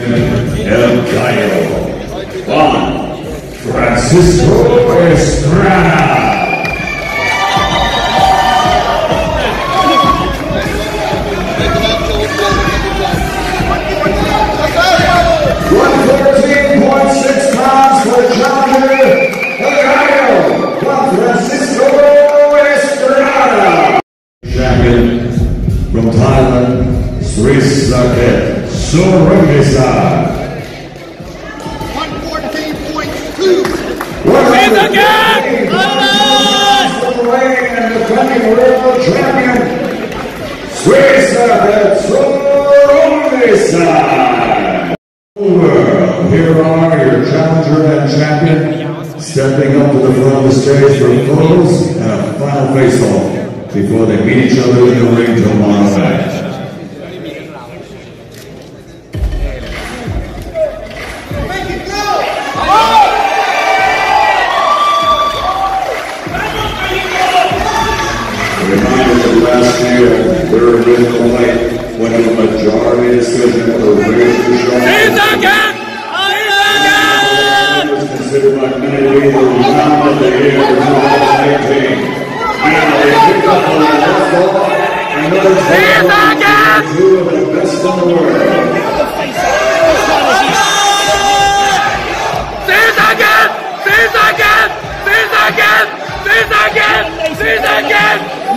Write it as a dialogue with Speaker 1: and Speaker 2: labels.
Speaker 1: El Gallo. Juan Francisco Estrada. From Thailand, Sri Saket Sor
Speaker 2: Rungvisai.
Speaker 1: 114.2. Srisaket! And defending world champion, Sri Saket Sor Rungvisai. Well, here are your challenger and champion stepping up to the front of the stage for photos and a final face-off before they meet each other in the ring tomorrow night. Reminder that last year, original fight went to a majority decision for the year for 2018. And up on two of the best in the world. Champion. Cesar Getzo Robinson.
Speaker 3: Say it again!